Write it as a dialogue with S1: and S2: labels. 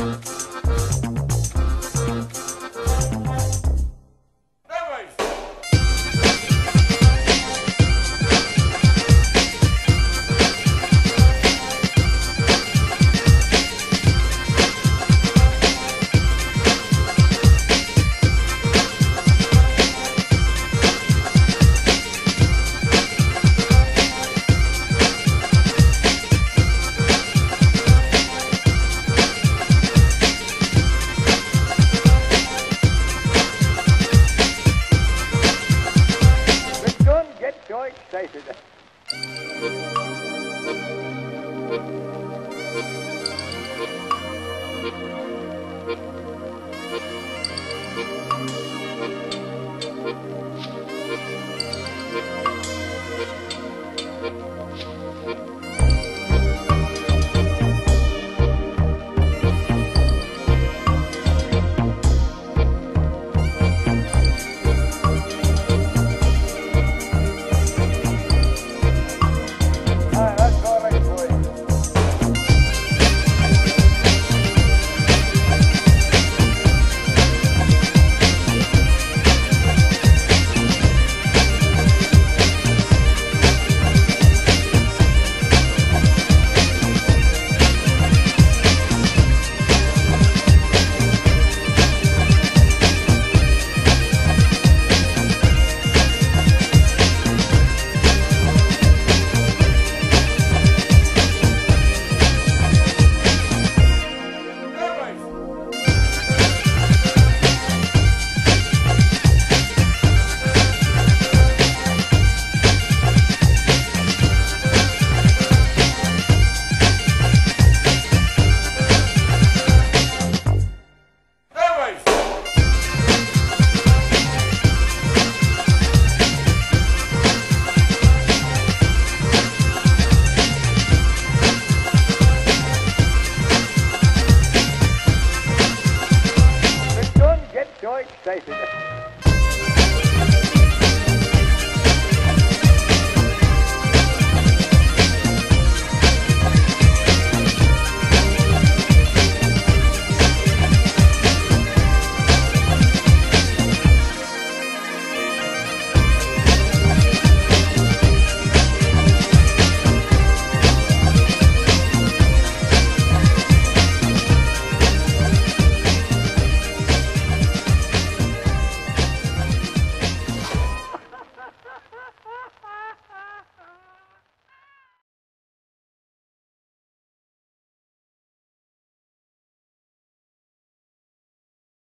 S1: Bye. ない世代。t h quite safe.